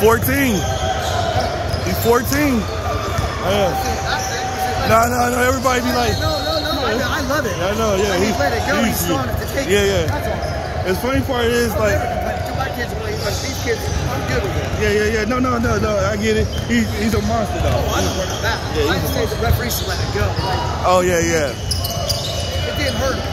14. He's 14. Yeah. No, no, no. Everybody be like, No, no, no. I, I love it. I know, yeah. He He's, let it go, he's strong to take yeah, it. yeah. That's all. The funny part is like, never complain. To my kids, like, these kids, I'm good with it. yeah, yeah, yeah. No, no, no, no. I get it. He's he's a monster though. Oh. I don't worry about that. Yeah, I just say the referee should let it go. Like, Oh yeah, yeah. it didn't hurt him.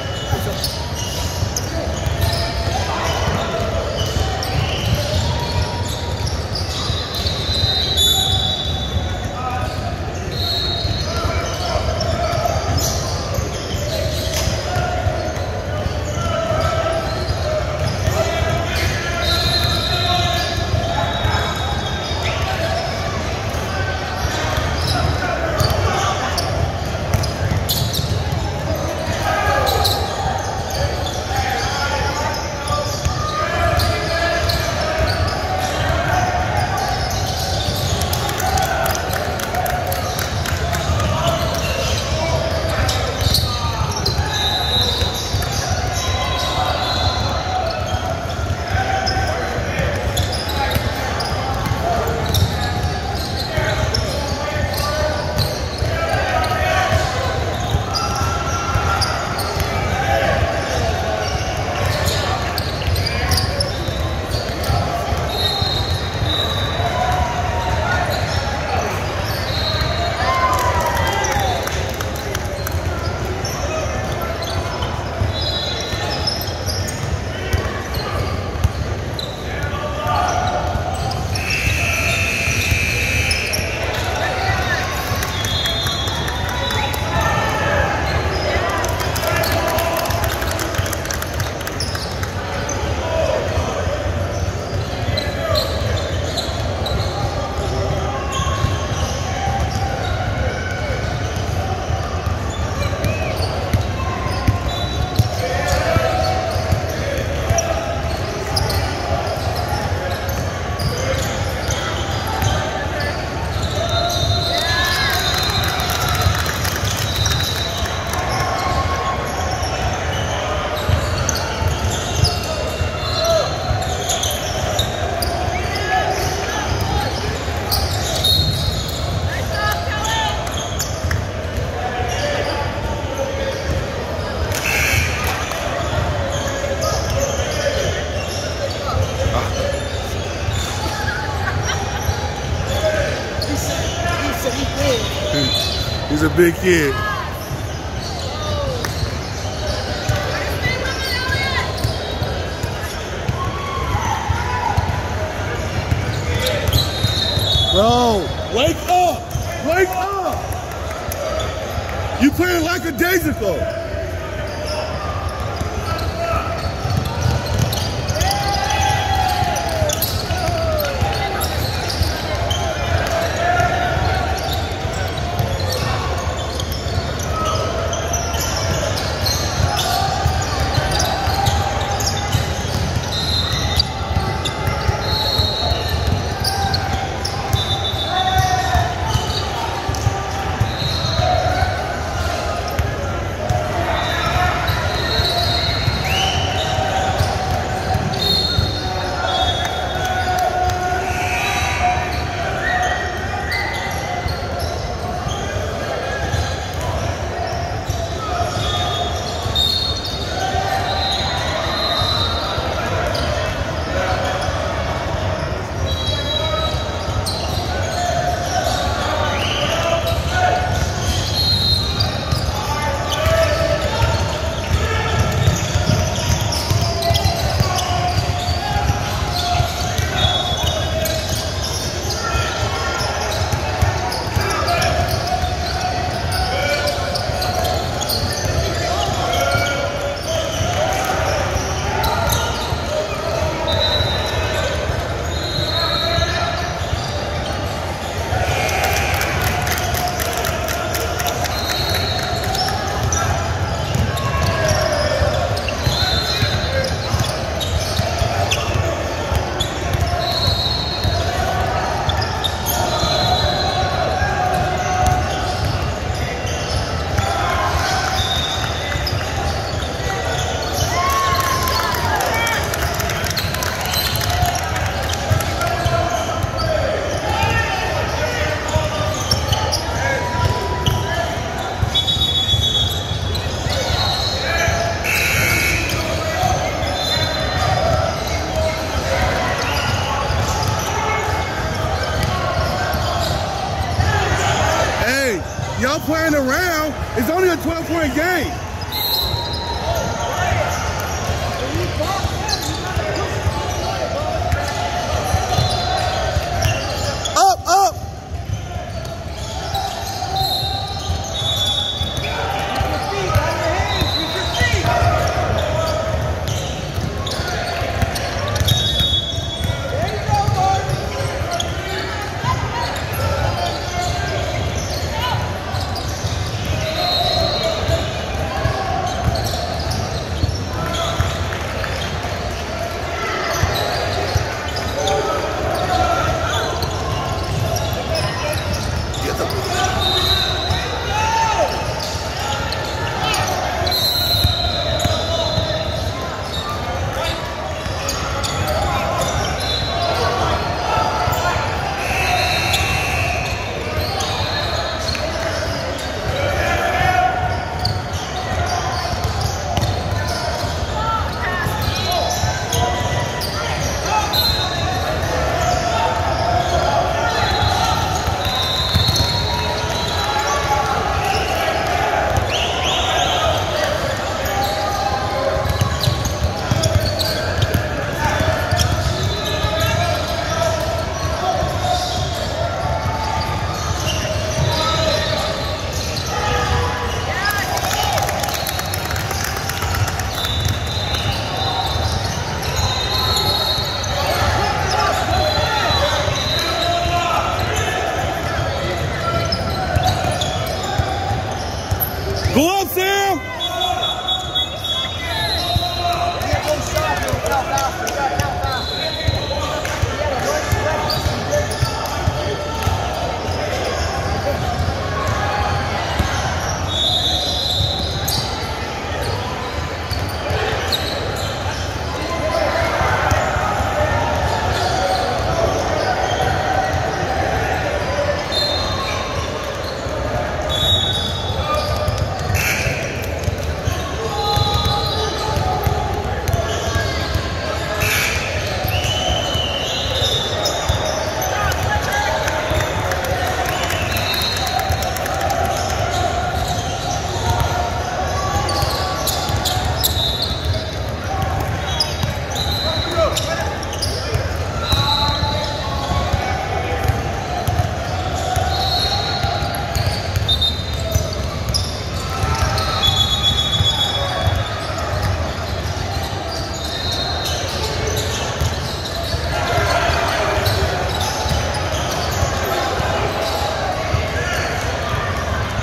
Big kid. Bro, wake up! Wake up! You playing like a daisical.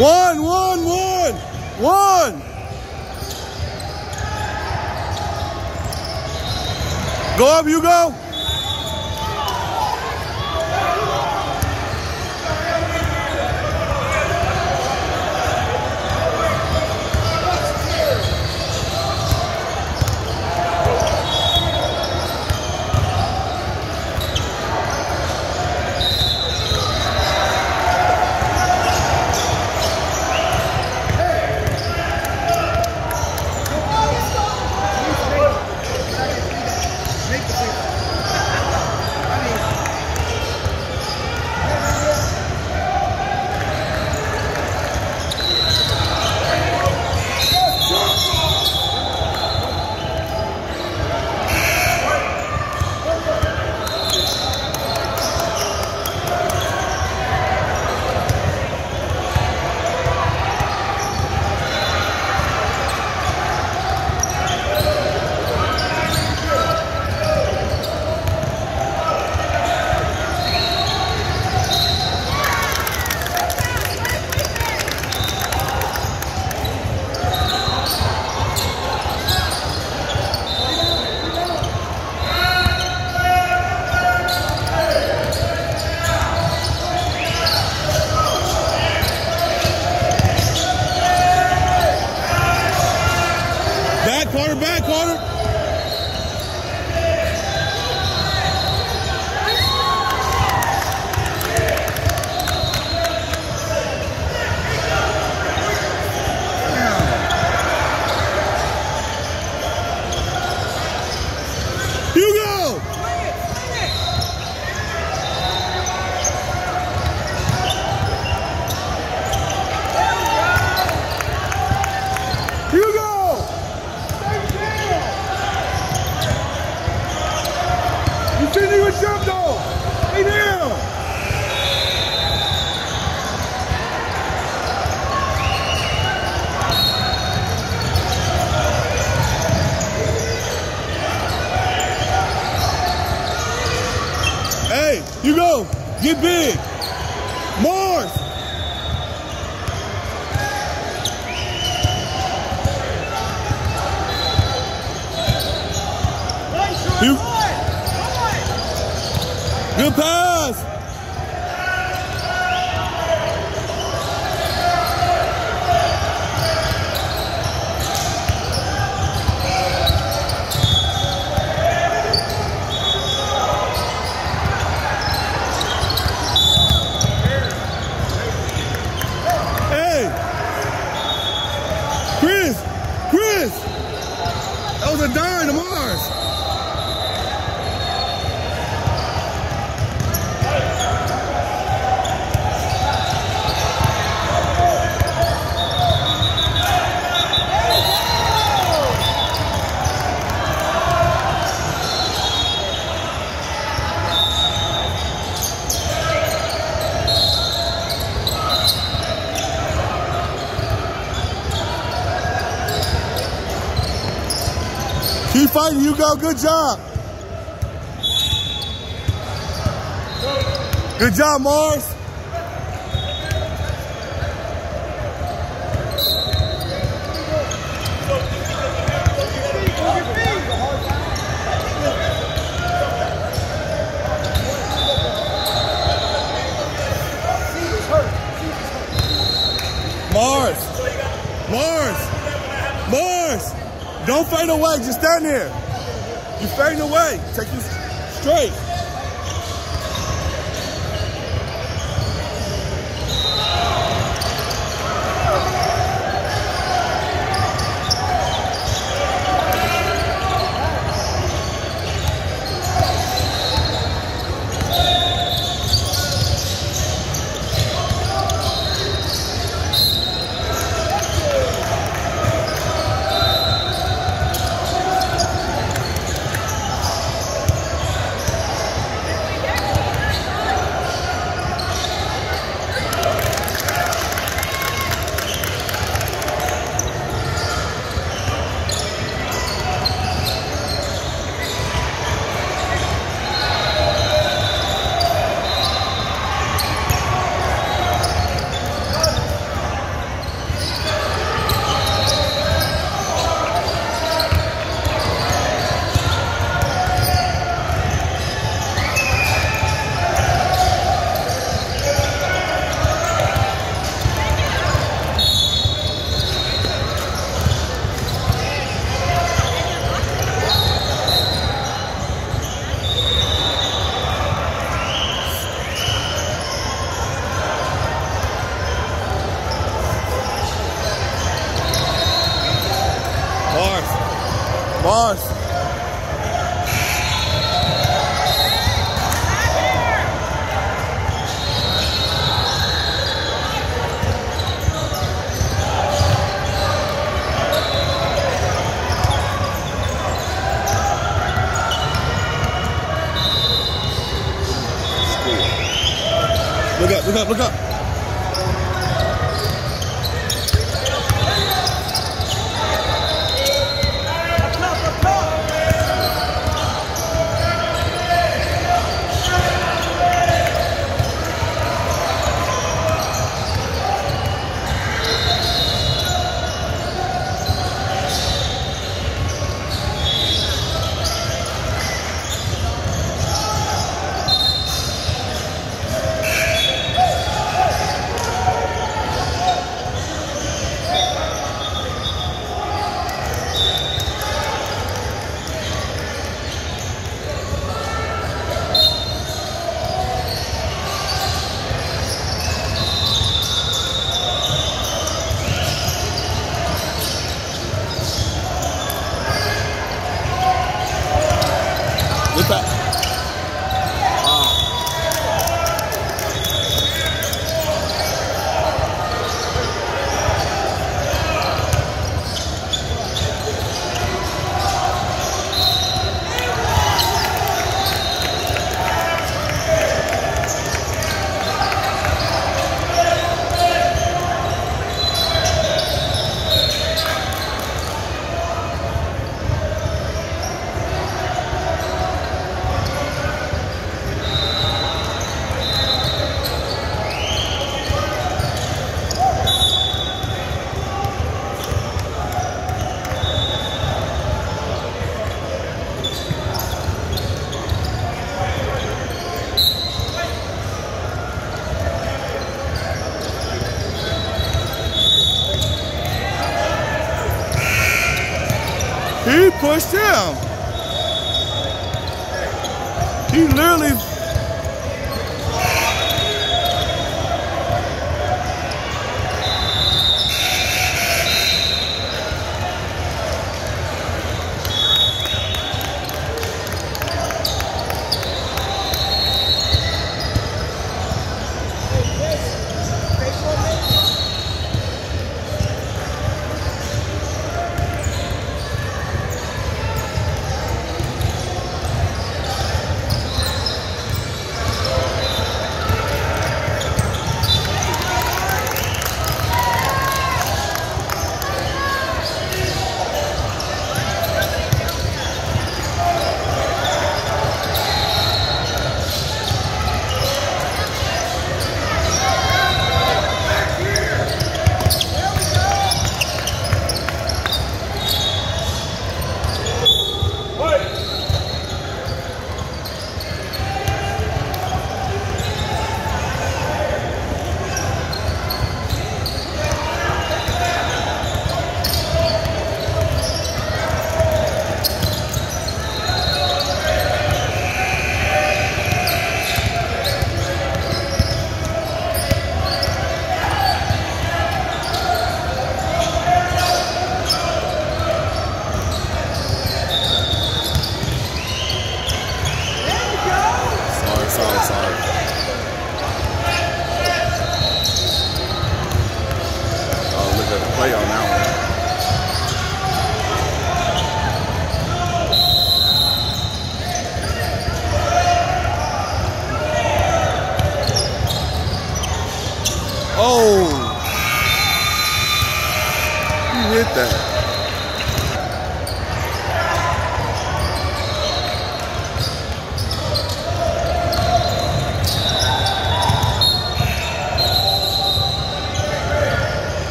One, one, one, one. Go up, you go. Fighting, Hugo. Good job. Good job. Mars. Mars. Mars. Don't fade away. Just stand there. You fading away. Take you straight. Mars. Mars. Look up, look up, look up.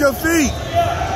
Your feet.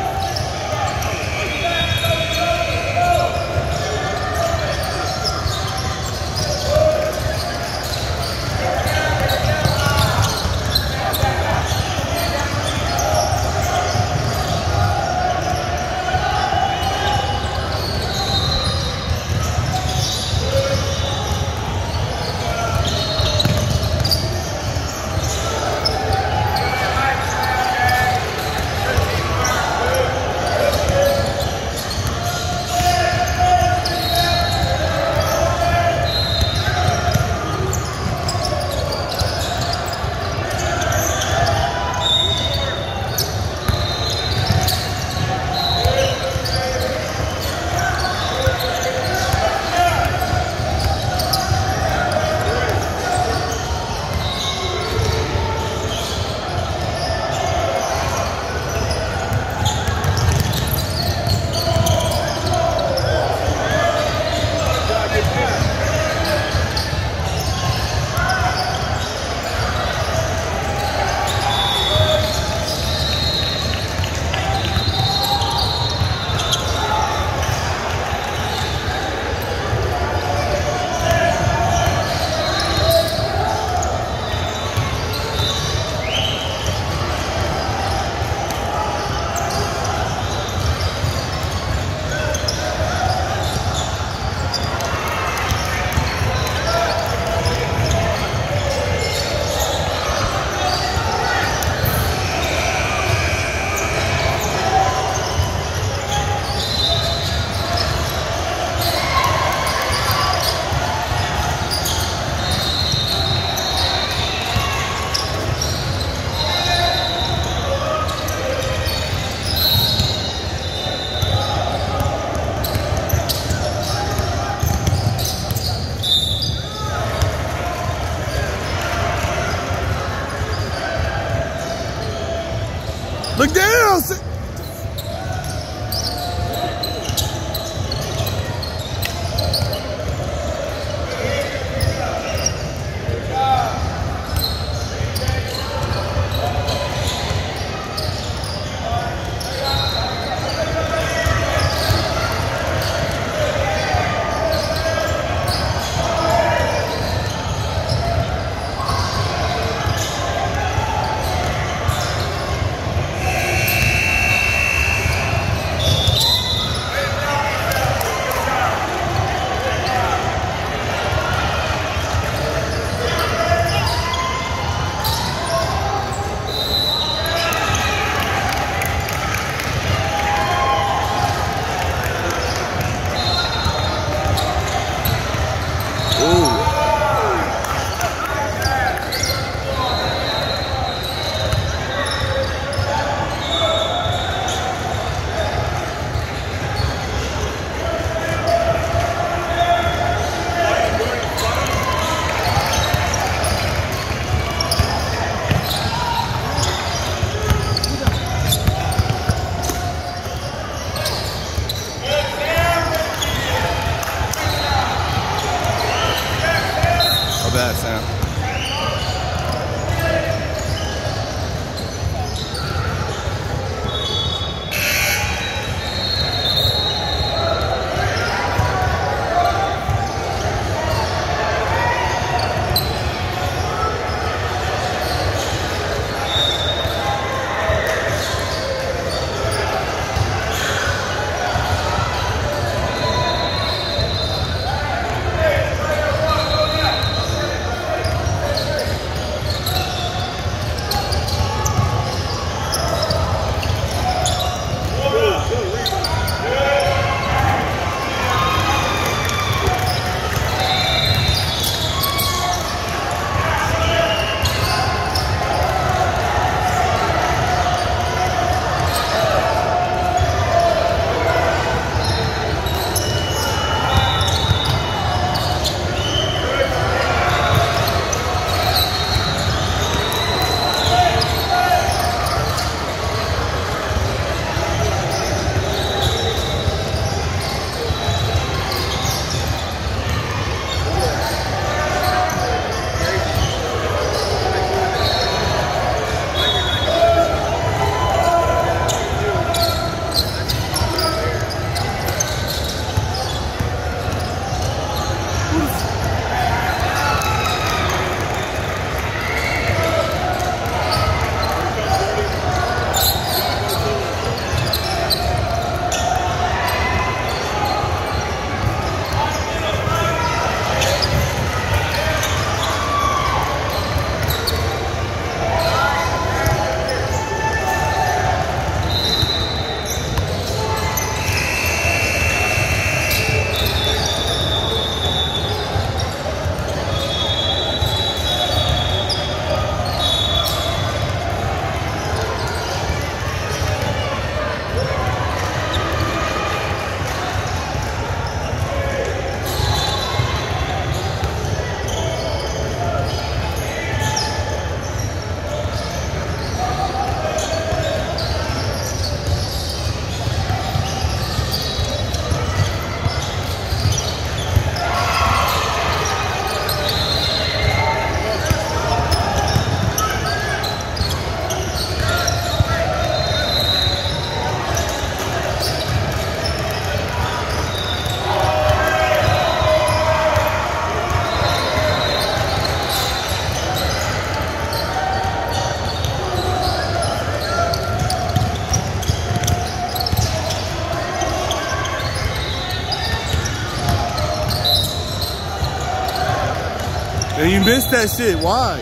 And you missed that shit. Why?